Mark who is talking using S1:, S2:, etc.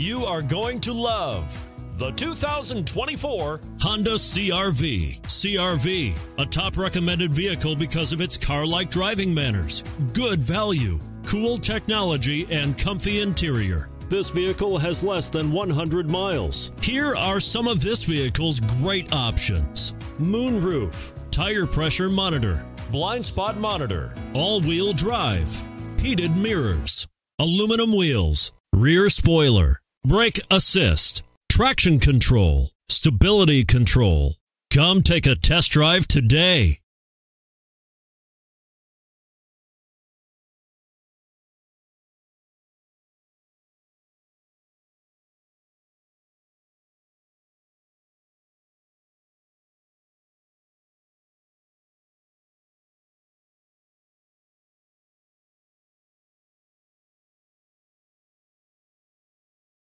S1: You are going to love the 2024 Honda CRV. CRV, a top recommended vehicle because of its car like driving manners, good value, cool technology, and comfy interior. This vehicle has less than 100 miles. Here are some of this vehicle's great options moonroof, tire pressure monitor, blind spot monitor, all wheel drive, heated mirrors, aluminum wheels, rear spoiler, brake assist, traction control, stability control. Come take a test drive today.